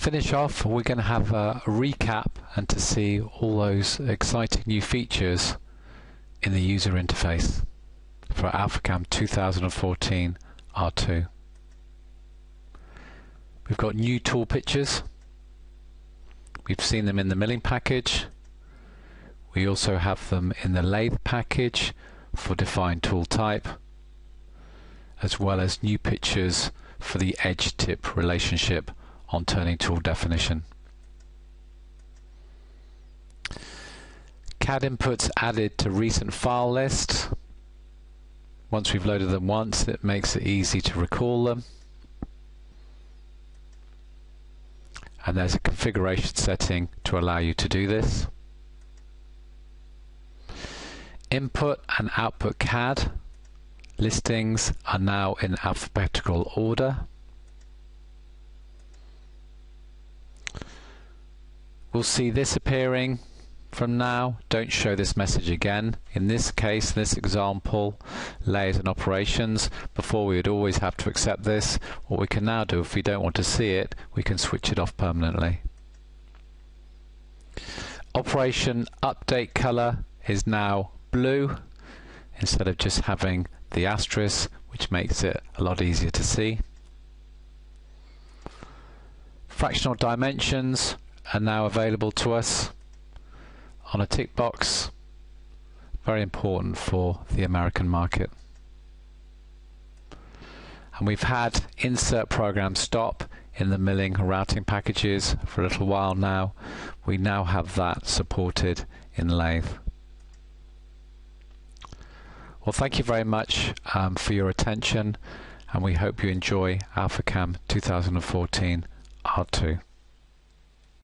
finish off, we're going to have a recap and to see all those exciting new features in the user interface for AlphaCam 2014 R2. We've got new tool pictures. We've seen them in the milling package. We also have them in the lathe package for defined tool type, as well as new pictures for the edge tip relationship on turning tool definition. CAD inputs added to recent file list. Once we've loaded them once, it makes it easy to recall them. and there's a configuration setting to allow you to do this. Input and output CAD listings are now in alphabetical order. We'll see this appearing from now, don't show this message again. In this case, this example, layers and operations, before we would always have to accept this. What we can now do, if we don't want to see it, we can switch it off permanently. Operation update color is now blue instead of just having the asterisk, which makes it a lot easier to see. Fractional dimensions are now available to us on a tick box. Very important for the American market. And we've had insert program stop in the milling routing packages for a little while now. We now have that supported in lathe. Well, thank you very much um, for your attention, and we hope you enjoy AlphaCam 2014 R2.